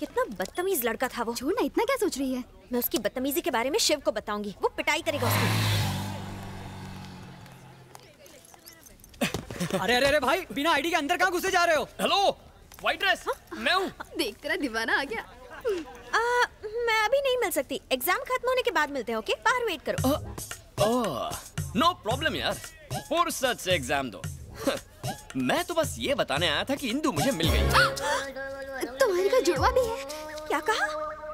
कितना बदतमीज लड़का था वो। छोड़ना इतना क्या सोच रही है? मैं उसकी बदतमीजी के बारे में शिव को बताऊँगी। वो पिटाई करेगा उसकी। अरे अरे अरे भाई बिना आईडी के अंदर कहाँ घुसे जा रहे हो? हेलो व्हाइट ड्रेस मैं हूँ। देख तेरा दीवाना आ गया। आ, मैं अभी नहीं मिल सकती। एग्ज़ाम खत्म होने के बाद मिलते हैं ओके? बाहर वेट करो। नो प्रॉब्लम यार। फुर्सत से एग्ज़ाम दो। मैं तो बस ये बताने आया था कि इंदू मुझे मिल गई। तुम्हारे जुड़वा भी है। क्या कहा?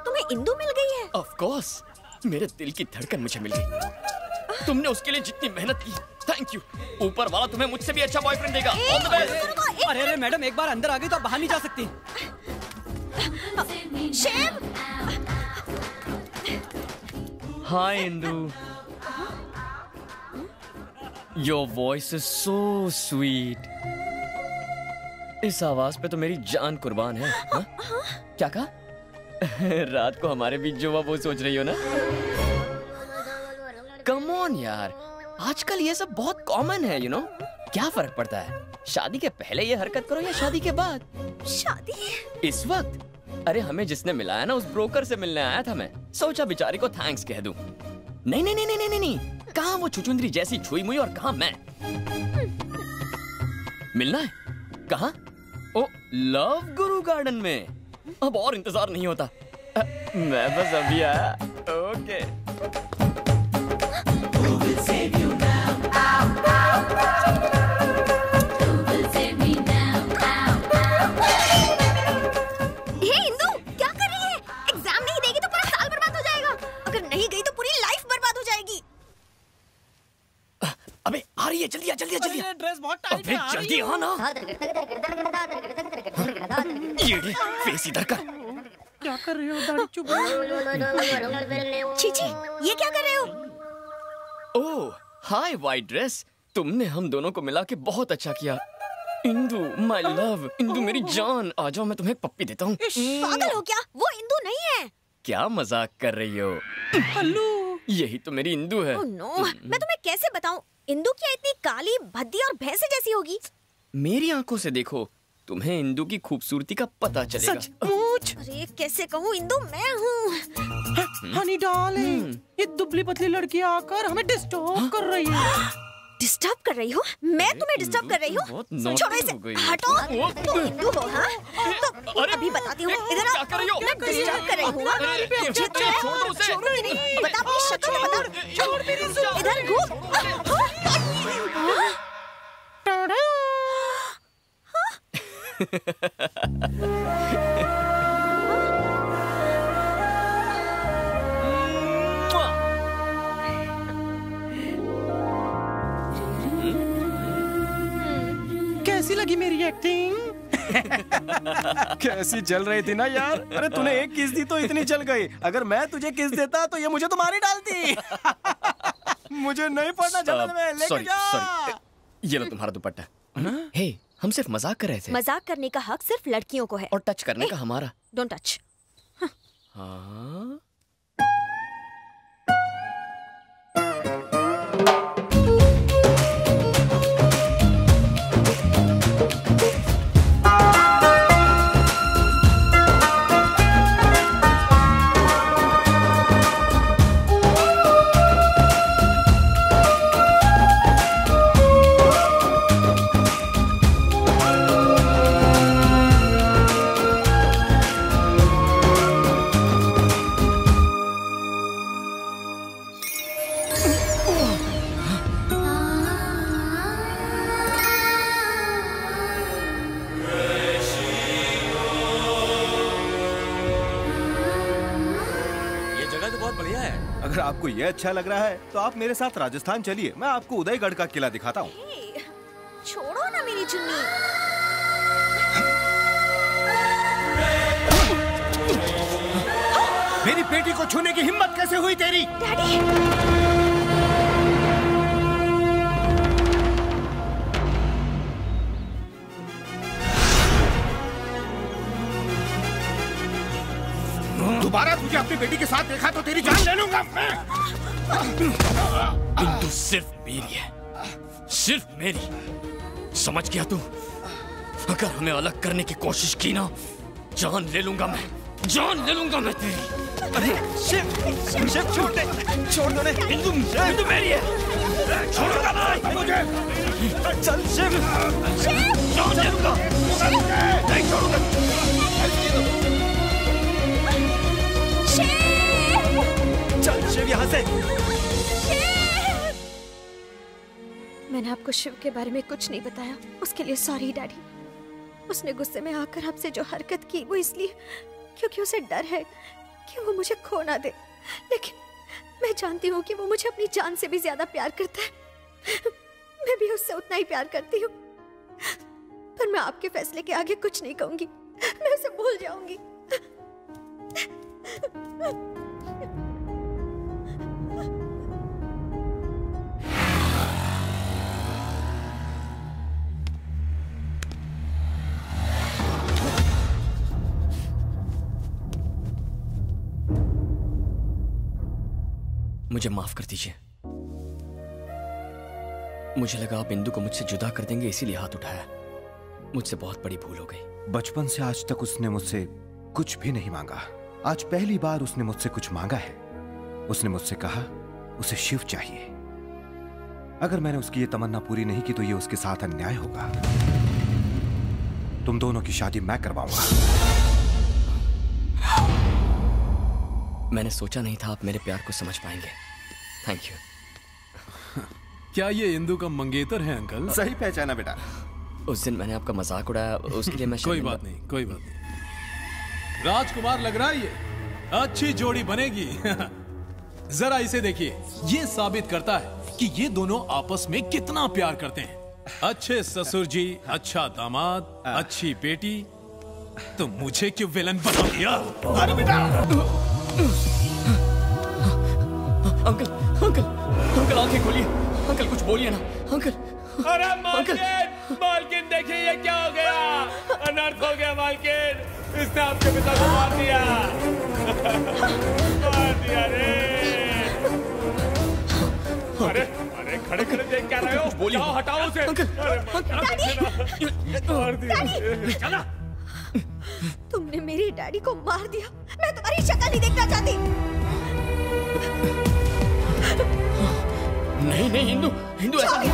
तुम्हें इंदू मिल गई है। ऑफ़ कोर्स मेरे दिल की धड़कन मुझे मिल गई। तुमने उसके लिए जितनी मेहनत की थैंक यू ऊपर वाला तुम्हें मुझसे भी अच्छा बॉयफ्रेंड देगा। ऑल द बेस्ट अरे अरे मैडम एक बार अंदर आ गई तो आप बाहर नहीं जा सकती। Hi Indu your voice is so sweet इस आवाज़ पे तो मेरी जान कुर्बान है हा? क्या कहा? रात को हमारे बीच जो हुआ वो सोच रही हो ना? कम ऑन यार। आजकल ये सब बहुत कॉमन है यू you नो know? क्या फ़र्क पड़ता है? शादी के पहले ये हरकत करो या शादी के बाद? शादी? इस वक्त? अरे हमें जिसने मिलाया ना उस ब्रोकर से मिलने आया था मैं। सोचा बेचारी को थैंक्स कह दूँ। नहीं नहीं नहीं नहीं नहीं नहीं। कहा वो छुचुंदरी जैसी छुई मुई और कहा मैं? मिलना है? कहा? लव गुरु गार्डन में। अब और इंतज़ार नहीं होता। मैं बस अभी आया। ओके। फेस इधर कर क्या कर रहे हो दाढ़ी चीची ये क्या कर रहे हो? Oh hi white dress. तुमने हम दोनों को मिला के बहुत अच्छा किया। इंदू माय लव इंदू मेरी जान। आ जाओ मैं तुम्हें पप्पी देता हूँ। पागल हो क्या? वो इंदू नहीं है। क्या मज़ाक कर रही हो? हल्लू। यही तो मेरी इंदू है। ओह नो मैं तुम्हें कैसे बताऊँ? इंदू क्या इतनी काली भद्दी और भैंसे जैसी होगी। मेरी आँखों से देखो। तुम्हें इंदू की खूबसूरती का पता चलेगा। मुझ अरे कैसे कहूँ? इंदू मैं हूँ। हनी डार्लिंग ये दुबली पतली लड़की आकर हमें डिस्टर्ब कर रही है। डिस्टर्ब कर रही हो? मैं तुम्हें डिस्टर्ब कर रही हूँ? छोड़ो इसे। हटो। तुम हिंदू हो हाँ? तो अभी बताती हूँ। इधर क्या आओ कर रही हो? मैं डिस्टर्ब कर रही हूँ हाँ? मुझे तो है, बता अपनी शक्ल तो बता कैसी लगी मेरी एक्टिंग कैसी जल रही थी ना यार? अरे तूने एक किस दी तो इतनी जल गई। अगर मैं तुझे किस देता तो ये मुझे तो मार ही डालती। मुझे नहीं पड़ना जलन में लेके जा। सॉरी ये लो तुम्हारा दुपट्टा। हे? हम सिर्फ़ मज़ाक कर रहे थे। मज़ाक करने का हक सिर्फ़ लड़कियों को है। और टच करने का हमारा। डोंट टच हाँ। ये आपको ये अच्छा लग रहा है तो आप मेरे साथ राजस्थान चलिए। मैं आपको उदयगढ़ का किला दिखाता हूँ। छोड़ो ना मेरी चुन्नी। मेरी बेटी को छूने की हिम्मत कैसे हुई तेरी? डैडी। तुझे अपनी बेटी के साथ देखा तो तेरी जान ले लूँगा मैं। बिंदु सिर्फ़ मेरी है। सिर्फ़ मेरी। समझ गया तू? अगर हमें अलग करने की कोशिश की ना, जान ले लूँगा मैं। जान ले लूँगा मैं तेरी। अरे शिव शिव छोड़ दे। छोड़ दो हिंदू हिंदू मेरी है। छोड़ूँगा नहीं मुझे चल शिव जान ले लूँगा। नहीं छोड़ूँगा। से। मैंने आपको शिव के बारे में कुछ नहीं बताया। उसके लिए सॉरी डैडी उसने गुस्से में आकर आपसे जो हरकत की, वो इसलिए क्योंकि उसे डर है कि वो मुझे खो ना दे। लेकिन मैं जानती हूँ कि वो मुझे अपनी जान से भी ज़्यादा प्यार करता है। मैं भी उससे उतना ही प्यार करती हूँ। पर मैं आपके फैसले के आगे कुछ नहीं कहूँगी। मैं उसे भूल जाऊँगी। मुझे माफ़ कर दीजिए। मुझे लगा आप इंदू को मुझसे जुदा कर देंगे इसीलिए हाथ उठाया। मुझसे बहुत बड़ी भूल हो गई। बचपन से आज तक उसने मुझसे कुछ भी नहीं मांगा। आज पहली बार उसने मुझसे कुछ मांगा है। उसने मुझसे कहा उसे शिव चाहिए। अगर मैंने उसकी ये तमन्ना पूरी नहीं की तो ये उसके साथ अन्याय होगा। तुम दोनों की शादी मैं करवाऊँगा। मैंने सोचा नहीं था आप मेरे प्यार को समझ पाएँगे। थैंक यू क्या ये इंदू का मंगेतर है अंकल? सही पहचाना बेटा। उस दिन मैंने आपका मज़ाक उड़ाया उसके लिए मैं कोई बात नहीं कोई बात नहीं। राजकुमार लग रहा है ये। अच्छी जोड़ी बनेगी। जरा इसे देखिए। ये साबित करता है कि ये दोनों आपस में कितना प्यार करते हैं। अच्छे ससुर जी अच्छा दामाद अच्छी बेटी तो मुझे क्यों विलन बना दिया? अरे बेटा! अंकल आँखें खोलिए। अंकल कुछ बोलिए ना। अंकल अरे अंकल। मालकिन मालकिन देखिए ये क्या हो गया। अनर्थ हो गया मालकिन। इसने आपके पिता को मार दिया। मार दिया रे। अरे अरे खड़े खड़े देख क्या रहे हो। बोलिए। जाओ हटाओ उसे। अरे मार दिया। चला। तुमने मेरे डैडी को मार दिया। मैं तुम्हारी शक्ल नहीं देखना चाहती। नहीं नहीं हिंदू हिंदू ऐसा नहीं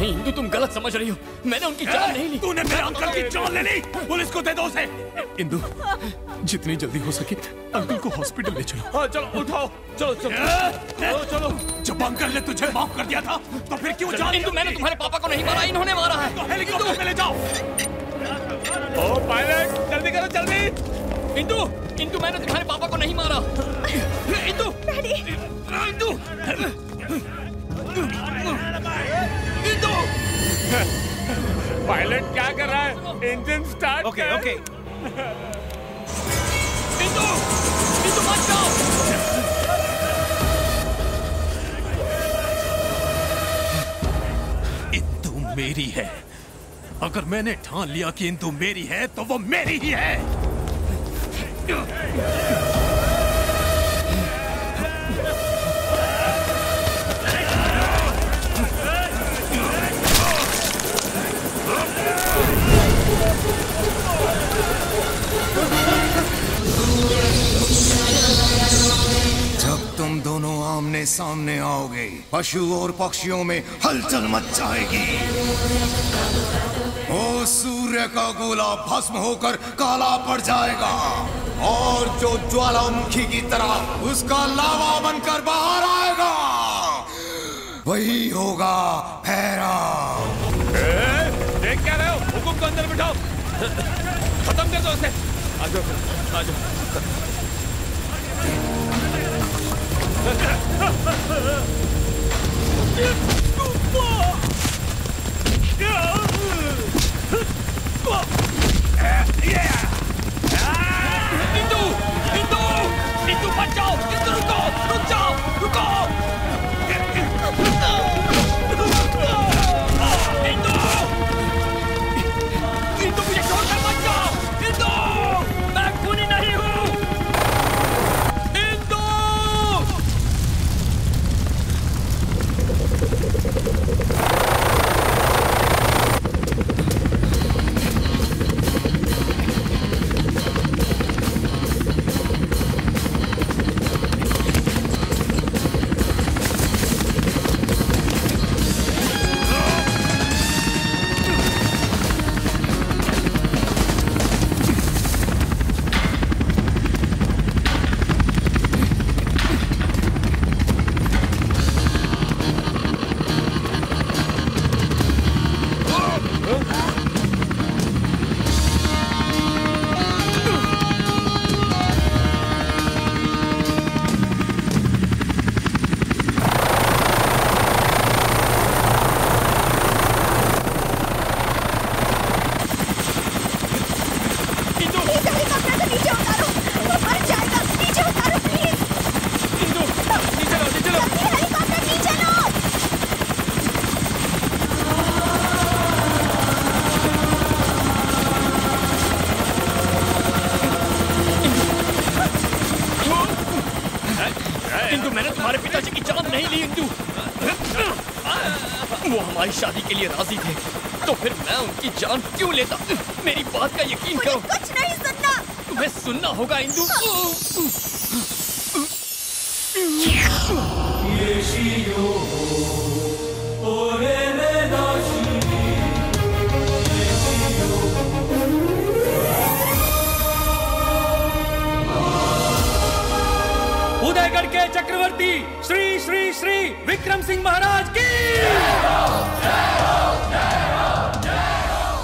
नहीं हिंदू तुम गलत समझ रही हो। मैंने उनकी जान नहीं ली। तूने मेरे अंकल की जान ले ली। पुलिस को दे दो उसे। इंदु जितनी जल्दी हो सके अंकल को हॉस्पिटल ले चलो। हाँ चलो उठाओ। चलो चलो। चलो चलो। जब अंकल ने तुझे माफ़ कर दिया था तो फिर क्यों जान हिंदू मैंने तुम्हारे पापा को नहीं मारा इन्होंने मारा है। तो हेलीकॉप्टर में ले जाओ। ओ पायलट जल्दी करो जल्दी। इंदू इंदू मैंने तुम्हारे पापा को नहीं मारा। इंदू डैडी। इंदू इंदू पायलट क्या कर रहा है? इंजन स्टार्ट ओके कर। ओके इंदू इंदू मत जाओ। इंदु मेरी है। अगर मैंने ठान लिया कि इंदु मेरी है तो वो मेरी ही है। पशु और पक्षियों में हलचल मच जाएगी। ओ सूर्य का गोला भस्म होकर काला पड़ जाएगा। और जो ज्वालामुखी की तरह उसका लावा बनकर बाहर आएगा वही होगा ए, देख क्या रहे हो? हुकुम को अंदर बिठाओ। खत्म कर दो उसे। आ जाओ आ नहीं ली वो हमारी शादी के लिए राज़ी थे। तो फिर मैं उनकी जान क्यों लेता? मेरी बात का यकीन करो। कुछ नहीं सुनना। तुम्हें सुनना होगा इंदु। ये के चक्रवर्ती। श्री श्री श्री विक्रम सिंह महाराज की।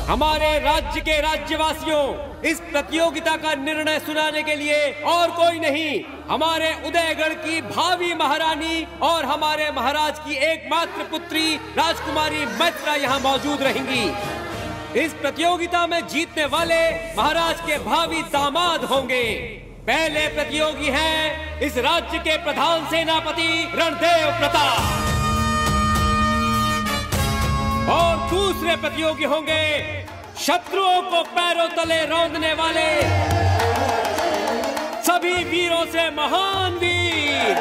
हमारे राज्य के राज्यवासियों, इस प्रतियोगिता का निर्णय सुनाने के लिए और कोई नहीं, हमारे उदयगढ़ की भावी महारानी और हमारे महाराज की एकमात्र पुत्री राजकुमारी मैत्रा यहाँ मौजूद रहेंगी। इस प्रतियोगिता में जीतने वाले महाराज के भावी दामाद होंगे। पहले प्रतियोगी हैं इस राज्य के प्रधान सेनापति रणदेव प्रताप। और दूसरे प्रतियोगी होंगे शत्रुओं को पैरों तले रौंदने वाले सभी वीरों से महान वीर।